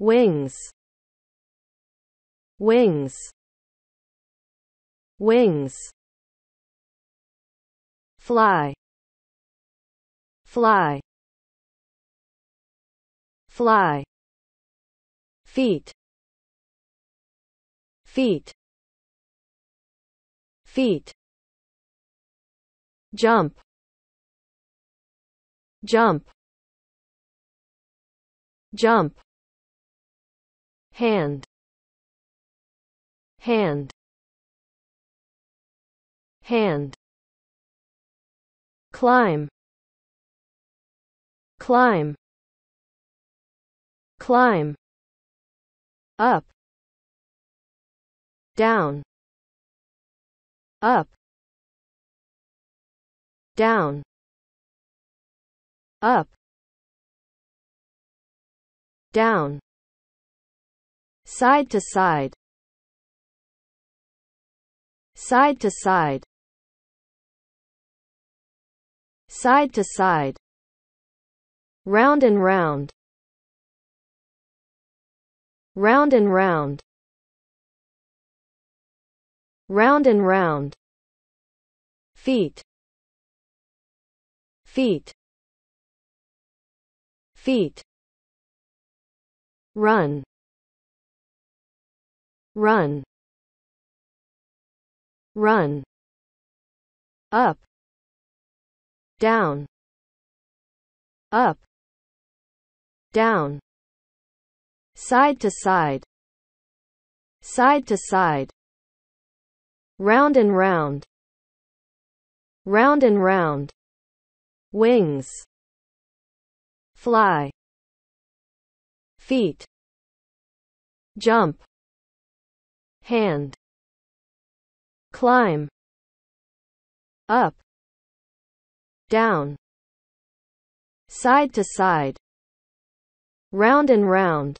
wings. Wings. Wings. Fly. Fly. Fly. Feet. Feet. Feet. Jump. Jump. Jump hand. Hand. Hand. Climb. Climb. Climb. Up. Down. Up. Down. Up. Down side to side. Side to side. Side to side. Round and round. Round and round. Round and round. Feet. Feet. Feet. Run run run up down up down side to side side to side round and round round and round wings fly feet jump hand. Climb. Up. Down. Side to side. Round and round